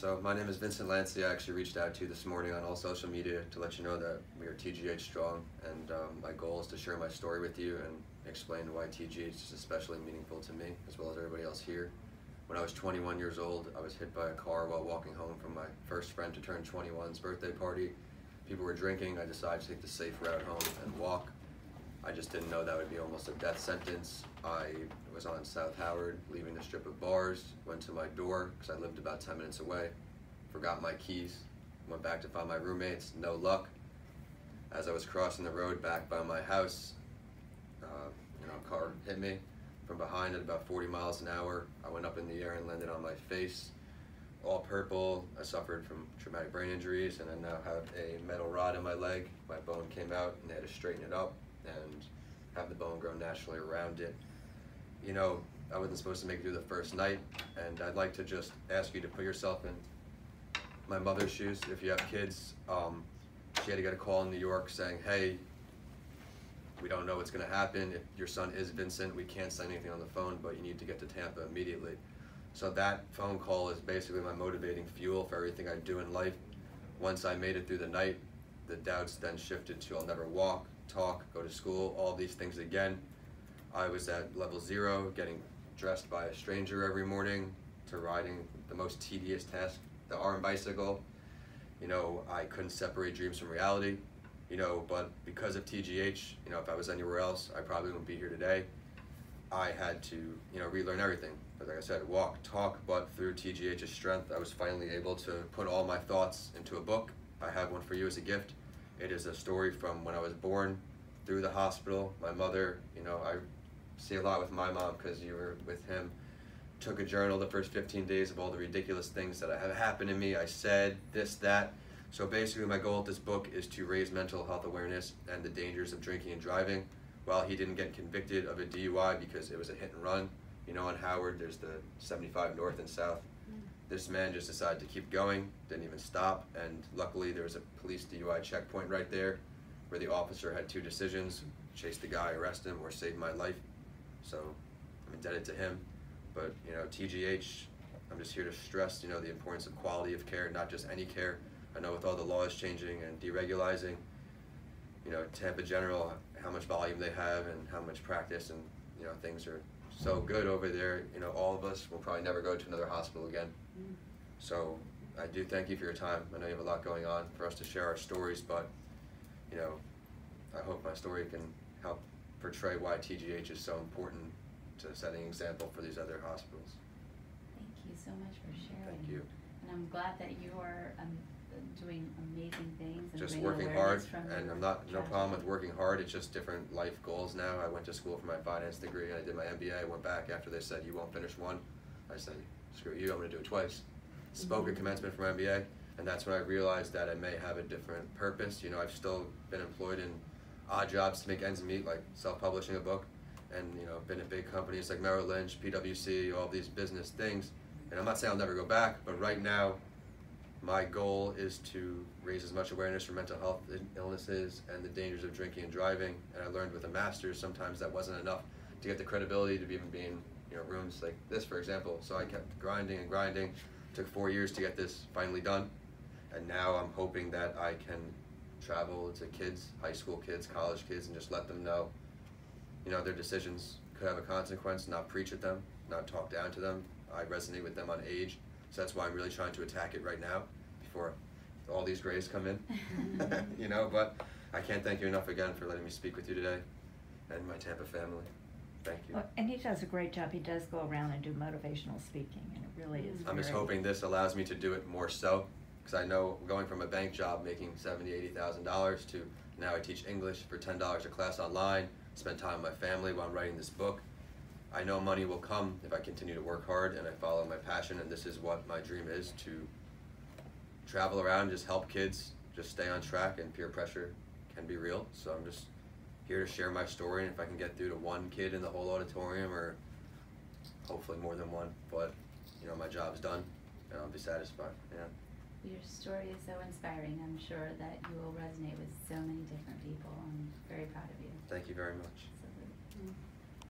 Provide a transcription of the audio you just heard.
So my name is Vincent Lanci. I actually reached out to you this morning on all social media to let you know that we are TGH Strong and um, my goal is to share my story with you and explain why TGH is especially meaningful to me as well as everybody else here. When I was 21 years old, I was hit by a car while walking home from my first friend to turn 21's birthday party. People were drinking. I decided to take the safe route home and walk. I just didn't know that would be almost a death sentence. I was on South Howard, leaving the strip of bars, went to my door because I lived about 10 minutes away, forgot my keys, went back to find my roommates, no luck. As I was crossing the road back by my house, uh, you know, a car hit me from behind at about 40 miles an hour. I went up in the air and landed on my face, all purple. I suffered from traumatic brain injuries and I now have a metal rod in my leg. My bone came out and they had to straighten it up and have the bone grow naturally around it. You know, I wasn't supposed to make it through the first night, and I'd like to just ask you to put yourself in my mother's shoes. If you have kids, um, she had to get a call in New York saying, hey, we don't know what's going to happen. If your son is Vincent, we can't say anything on the phone, but you need to get to Tampa immediately. So that phone call is basically my motivating fuel for everything I do in life. Once I made it through the night, the doubts then shifted to I'll never walk, talk, go to school, all these things again. I was at level zero, getting dressed by a stranger every morning, to riding the most tedious task, the arm bicycle. You know, I couldn't separate dreams from reality. You know, but because of TGH, you know, if I was anywhere else, I probably wouldn't be here today. I had to, you know, relearn everything. But like I said, walk, talk, but through TGH's strength, I was finally able to put all my thoughts into a book. I have one for you as a gift. It is a story from when I was born through the hospital. My mother, you know, I see a lot with my mom because you were with him. Took a journal the first 15 days of all the ridiculous things that have happened to me. I said this, that. So basically, my goal with this book is to raise mental health awareness and the dangers of drinking and driving. While he didn't get convicted of a DUI because it was a hit and run, you know, on Howard, there's the 75 North and South this man just decided to keep going, didn't even stop, and luckily there was a police DUI checkpoint right there where the officer had two decisions, chase the guy, arrest him, or save my life. So I'm indebted to him. But, you know, TGH, I'm just here to stress, you know, the importance of quality of care, not just any care. I know with all the laws changing and deregulating, you know, Tampa General, how much volume they have and how much practice and, you know, things are so good over there. You know, all of us will probably never go to another hospital again. So I do thank you for your time. I know you have a lot going on for us to share our stories, but you know, I hope my story can help portray why TGH is so important to setting an example for these other hospitals. Thank you so much for sharing. Thank you. And I'm glad that you are um, doing amazing things. And just working hard, and I'm not no problem with working hard. It's just different life goals now. I went to school for my finance degree. I did my MBA. I went back after they said you won't finish one. I said screw you. I'm to do it twice. Spoke mm-hmm. at commencement for my MBA, and that's when I realized that I may have a different purpose. You know, I've still been employed in odd jobs to make ends meet, like self-publishing a book, and you know, been at big companies like Merrill Lynch, PwC, all these business things. And I'm not saying I'll never go back, but right now my goal is to raise as much awareness for mental health illnesses and the dangers of drinking and driving. And I learned with a master's sometimes that wasn't enough to get the credibility to even be in you know rooms like this, for example. So I kept grinding and grinding. took four years to get this finally done, and now I'm hoping that I can travel to kids, high school kids, college kids, and just let them know, you know, their decisions could have a consequence. Not preach at them, not talk down to them. I resonate with them on age so that's why I'm really trying to attack it right now before all these grays come in. you know, but I can't thank you enough again for letting me speak with you today and my Tampa family. Thank you. Well, and he does a great job. He does go around and do motivational speaking, and it really is. I'm just hoping this allows me to do it more so, because I know going from a bank job making seventy, eighty thousand dollars to now I teach English for ten dollars a class online, spend time with my family while I'm writing this book. I know money will come if I continue to work hard and I follow my passion, and this is what my dream is to travel around, just help kids, just stay on track, and peer pressure can be real. So I'm just here to share my story, and if I can get through to one kid in the whole auditorium, or hopefully more than one, but you know my job's done, and I'll be satisfied. Yeah. Your story is so inspiring. I'm sure that you will resonate with so many different people. I'm very proud of you. Thank you very much. Absolutely. Mm-hmm.